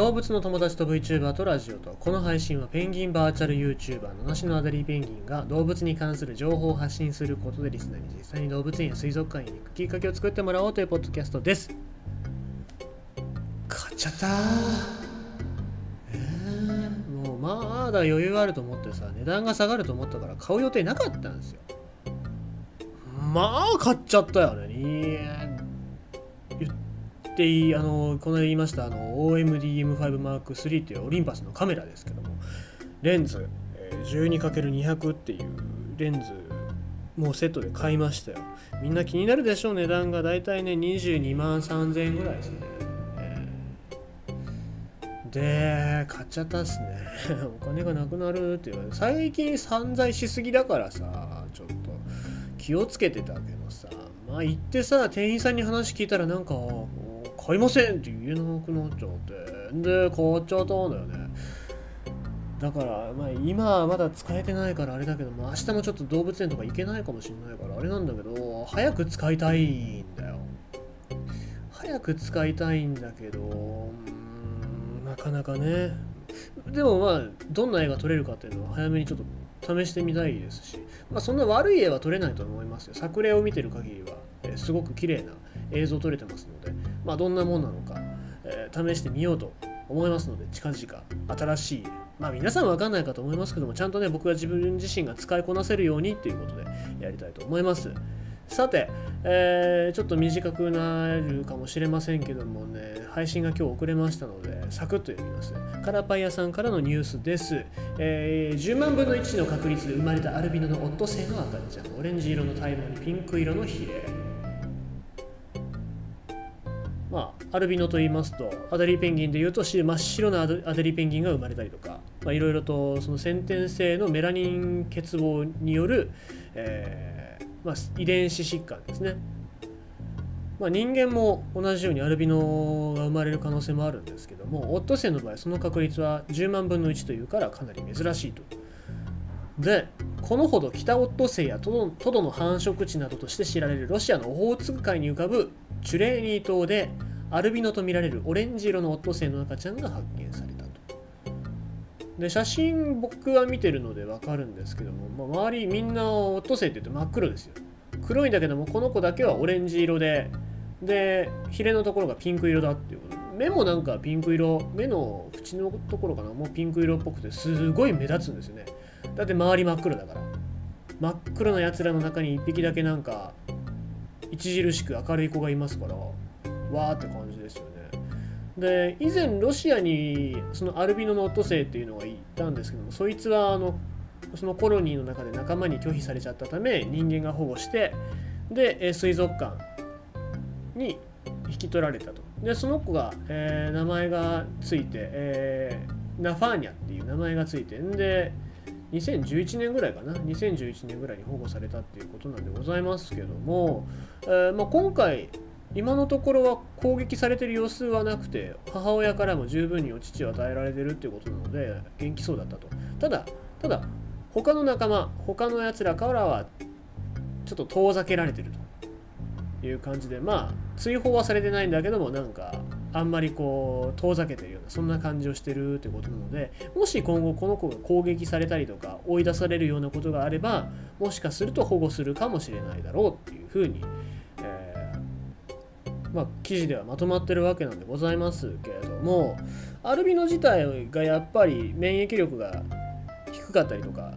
動物の友達と VTuber とラジオと。この配信はペンギンバーチャル YouTuber のしのアダリーペンギンが動物に関する情報を発信することでリスナーに実際に動物園や水族館に行くきっかけを作ってもらおうというポッドキャストです。買っちゃった。えー、もうまだ余裕あると思ってさ値段が下がると思ったから買う予定なかったんですよ。まあ買っちゃったよね。っていあのこの間言いましたあの OMDM5M3 っていうオリンパスのカメラですけどもレンズ、12×200 っていうレンズもうセットで買いましたよ。みんな気になるでしょう値段が。だいたいね22万3000円ぐらいですね、で買っちゃったっすね。お金がなくなるっていう最近散財しすぎだからさちょっと気をつけてたけどさ。まあ行ってさ店員さんに話聞いたらなんか買いませんって言えなくなっちゃってで買っちゃったんだよねだから、まあ、今はまだ使えてないからあれだけども明日もちょっと動物園とか行けないかもしれないからあれなんだけど早く使いたいんだよ早く使いたいんだけどなかなかねでもまあどんな絵が撮れるかっていうのは早めにちょっと試してみたいですし、まあ、そんな悪い絵は撮れないと思いますよ作例を見てる限りは、えすごく綺麗な映像撮れてますので、まあ、どんなもんなのか、えー試してみようと思いますので近々新しいまあ皆さんわかんないかと思いますけどもちゃんとね僕が自分自身が使いこなせるようにっていうことでやりたいと思います。さて、えーちょっと短くなるかもしれませんけどもね配信が今日遅れましたのでサクッと読みます。カラパイ屋さんからのニュースです、えー10万分の1の確率で生まれたアルビノのオットセイの赤ちゃん。オレンジ色の体毛にピンク色のヒレ。まあ、アルビノと言いますとアデリーペンギンでいうと真っ白なアデリーペンギンが生まれたりとかいろいろとその先天性のメラニン欠乏による、えーまあ、遺伝子疾患ですね、まあ、人間も同じようにアルビノが生まれる可能性もあるんですけどもオットセイの場合その確率は10万分の1というからかなり珍しいと。でこのほど北オットセイやトドトドの繁殖地などとして知られるロシアのオホーツク海に浮かぶチュレーニー島でアルビノとみられるオレンジ色のオットセイの赤ちゃんが発見されたと。で写真僕は見てるので分かるんですけども、まあ、周りみんなオットセイって言うと真っ黒ですよ。黒いんだけどもこの子だけはオレンジ色ででヒレのところがピンク色だっていうこと目もなんかピンク色目の縁のところかなもうピンク色っぽくてすごい目立つんですよねだって周り真っ黒だから真っ黒なやつらの中に1匹だけなんか著しく明るい子がいますからわーって感じですよね。で以前ロシアにそのアルビノのオットセイっていうのがいたんですけどもそいつはあのそのコロニーの中で仲間に拒否されちゃったため人間が保護してで水族館に引き取られたと。でその子が、えー名前がついて、えーナファーニャっていう名前がついてんで2011年ぐらいかな。2011年ぐらいに保護されたっていうことなんでございますけども、えーまあ、今回今のところは攻撃されてる様子はなくて母親からも十分にお乳を与えられてるっていうことなので元気そうだったと。ただただ他の仲間他のやつらからはちょっと遠ざけられてるという感じでまあ追放はされてないんだけどもなんかあんまりこう遠ざけてるようなそんな感じをしてるということなのでもし今後この子が攻撃されたりとか追い出されるようなことがあればもしかすると保護するかもしれないだろうっていうふうに、えーまあ、記事ではまとまってるわけなんでございますけれどもアルビノ自体がやっぱり免疫力が低かったりとか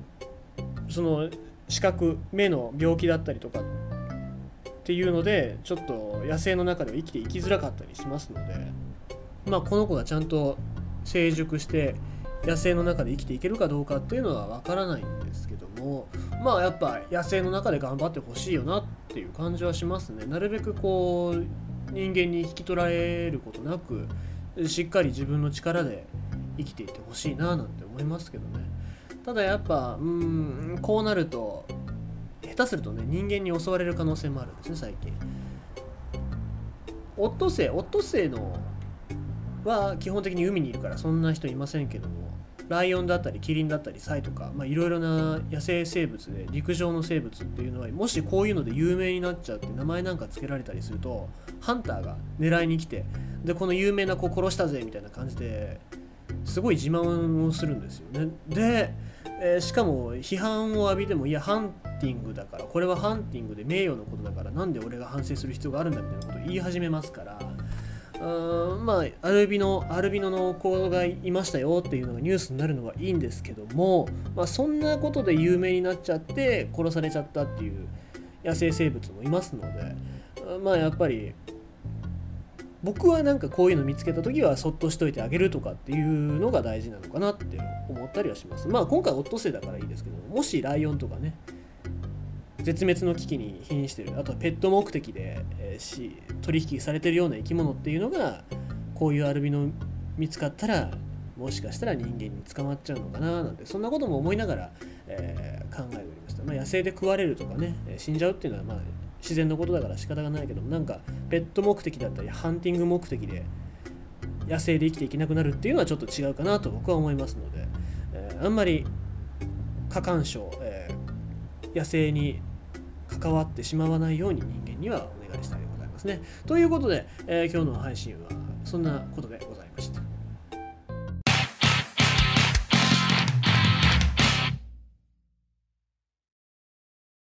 その視覚目の病気だったりとかっていうのでちょっと野生の中では生きていきづらかったりしますのでまあこの子がちゃんと成熟して野生の中で生きていけるかどうかっていうのはわからないんですけどもまあやっぱ野生の中で頑張ってほしいよなっていう感じはしますね。なるべくこう人間に引き取られることなくしっかり自分の力で生きていってほしいななんて思いますけどね。ただやっぱうんこうなると下手するとね人間に襲われる可能性もあるんですね最近。オットセイオットセイのは基本的に海にいるからそんな人いませんけどもライオンだったりキリンだったりサイとかいろいろな野生生物で陸上の生物っていうのはもしこういうので有名になっちゃって名前なんか付けられたりするとハンターが狙いに来てでこの有名な子殺したぜみたいな感じですごい自慢をするんですよね。で、えー、しかも批判を浴びてもいやハンティングだからこれはハンティングで名誉のことだからなんで俺が反省する必要があるんだみたいなことを言い始めますからうんまあアルビノアルビノの子がいましたよっていうのがニュースになるのはいいんですけども、まあ、そんなことで有名になっちゃって殺されちゃったっていう野生生物もいますのでまあやっぱり僕はなんかこういうの見つけた時はそっとしといてあげるとかっていうのが大事なのかなって思ったりはします。まあ今回オットセイだからいいですけどもしライオンとかね絶滅の危機に瀕してるあとはペット目的で、えー、し取引されてるような生き物っていうのがこういうアルビノ見つかったらもしかしたら人間に捕まっちゃうのかななんてそんなことも思いながら、えー、考えておりました、まあ、野生で食われるとかね死んじゃうっていうのはまあ自然のことだから仕方がないけどなんかペット目的だったりハンティング目的で野生で生きていけなくなるっていうのはちょっと違うかなと僕は思いますので、えー、あんまり過干渉、えー、野生に関わってしまわないように人間にはお願いしたいでございますね。ということで、えー、今日の配信はそんなことでございます。